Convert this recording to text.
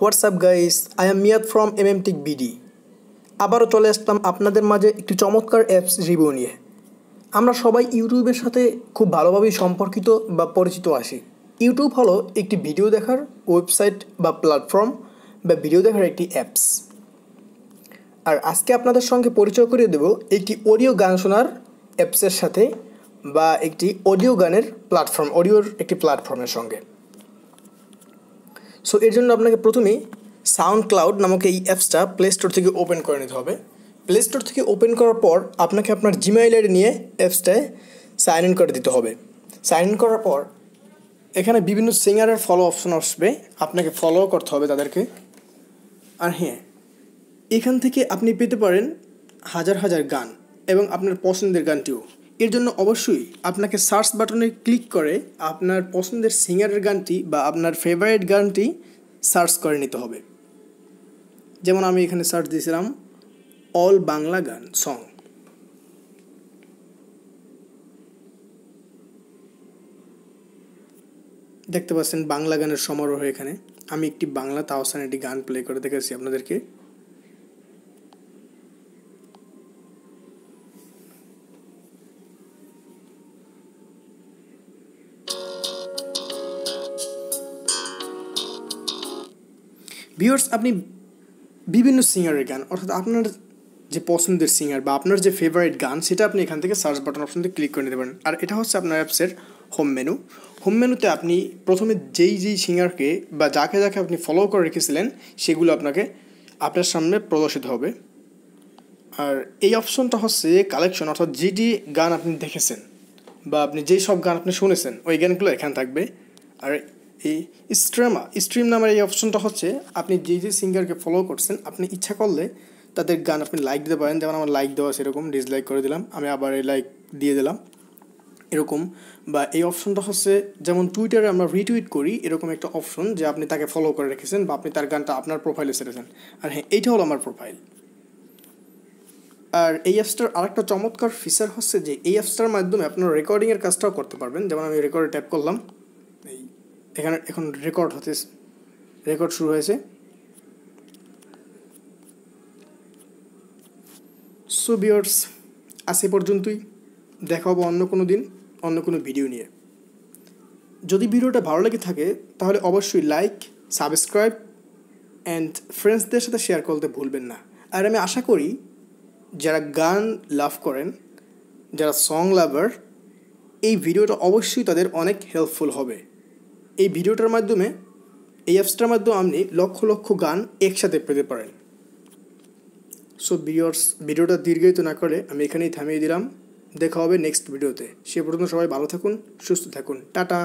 WhatsApp guys I am Miyad from M M tick BD আবারও চলে আসলাম আপনাদের মাঝে একটি চমৎকার অ্যাপস রিভিউ নিয়ে। আমরা সবাই ইউটিউবের সাথে খুব ভালোভাবেই সম্পর্কিত বা পরিচিত আছি। ইউটিউব হলো একটি ভিডিও দেখার ওয়েবসাইট বা প্ল্যাটফর্ম বা ভিডিও দেখার একটি অ্যাপস আর আজকে আপনাদের সঙ্গে পরিচয় করিয়ে দেব একটি অডিও গান শোনার অ্যাপসের সাথে বা একটি অডিও গানের প্ল্যাটফর্ম অডিওর একটি প্ল্যাটফর্মের সঙ্গে। সো এর জন্য আপনাকে প্রথমেই সাউন্ড ক্লাউড নামক এই অ্যাপসটা প্লে স্টোর থেকে ওপেন করে নিতে হবে। প্লে স্টোর থেকে ওপেন করার পর আপনাকে আপনার জিমেইল আইডি নিয়ে অ্যাপসটায় সাইন ইন করে দিতে হবে। সাইন ইন করার পর এখানে বিভিন্ন সিঙ্গারের ফলো অপশন আসবে। আপনাকে ফলো করতে হবে তাদেরকে। আর হ্যাঁ এখান থেকে আপনি পেতে পারেন হাজার হাজার গান এবং আপনার পছন্দের গানটিও। এর জন্য অবশ্যই আপনাকে সার্চ বাটনে ক্লিক করে আপনার পছন্দের সিঙ্গারের গানটি বা আপনার ফেভারিট গানটি সার্চ করে নিতে হবে। যেমন আমি এখানে সার্চ দিয়েছিলাম অল বাংলা গান সং দেখতে পাচ্ছেন বাংলা গানের সমারোহ এখানে। আমি একটি বাংলা তাওসান একটি গান প্লে করে দেখেছি আপনাদেরকে। ভিউয়ার্স আপনি বিভিন্ন সিঙ্গারের গান, অর্থাৎ আপনার যে পছন্দের সিঙ্গার বা আপনার যে ফেভারিট গান, সেটা আপনি এখান থেকে সার্চ বাটন অপশন থেকে ক্লিক করে নিতে পারেন। আর এটা হচ্ছে আপনার অ্যাপসের হোম মেনু হোম মেনুতে আপনি প্রথমে যেই যেই সিঙ্গারকে বা যাকে যাকে আপনি ফলো করে রেখেছিলেন, সেগুলো আপনাকে আপনার সামনে প্রদর্শিত হবে। আর এই অপশনটা হচ্ছে কালেকশন অর্থাৎ যেটি গান আপনি দেখেছেন বা আপনি যেই সব গান আপনি শুনেছেন, ওই গানগুলো এখানে থাকবে। আর এই স্ট্রিমা স্ট্রিম নামের এই অপশনটা হচ্ছে, আপনি যে যে সিঙ্গারকে ফলো করছেন, আপনি ইচ্ছা করলে তাদের গান আপনি লাইক দিতে পারেন। যেমন আমার লাইক দেওয়া সেরকম ডিসলাইক করে দিলাম, আমি আবার এই লাইক দিয়ে দিলাম, এরকম। বা এই অপশনটা হচ্ছে, যেমন টুইটারে আমরা রিটুইট করি, এরকম একটা অপশন যে আপনি তাকে ফলো করে রেখেছেন বা আপনি তার গানটা আপনার প্রোফাইলে ছেড়েছেন। আর হ্যাঁ এইটা হলো আমার প্রোফাইল আর এই অ্যাপসটার আরেকটা চমৎকার ফিচার হচ্ছে যে, এই অ্যাপসটার মাধ্যমে আপনার রেকর্ডিংয়ের কাজটাও করতে পারবেন। যেমন আমি রেকর্ডে ট্যাপ করলাম এখানে এখন রেকর্ড হতে রেকর্ড শুরু হয়েছে। সো বিয়ার্স এ পর্যন্তই। দেখা হব অন্য কোনো দিন, অন্য কোনো ভিডিও নিয়ে। যদি ভিডিওটা ভালো লেগে থাকে, তাহলে অবশ্যই লাইক সাবস্ক্রাইব অ্যান্ড ফ্রেন্ডসদের সাথে শেয়ার করতে ভুলবেন না। আর আমি আশা করি, যারা গান লাভ করেন, যারা সং লাভার এই ভিডিওটা অবশ্যই তাদের অনেক হেল্পফুল হবে। এই ভিডিওটার মাধ্যমে এই অ্যাপসটার মাধ্যমে আপনি লক্ষ লক্ষ গান একসাথে পেতে পারেন। সো ভিডিওর্স ভিডিওটা দীর্ঘায়িত না করে আমি এখানেই থামিয়ে দিলাম। দেখা হবে নেক্সট ভিডিওতে সে পর্যন্ত সবাই ভালো থাকুন, সুস্থ থাকুন। টাটা!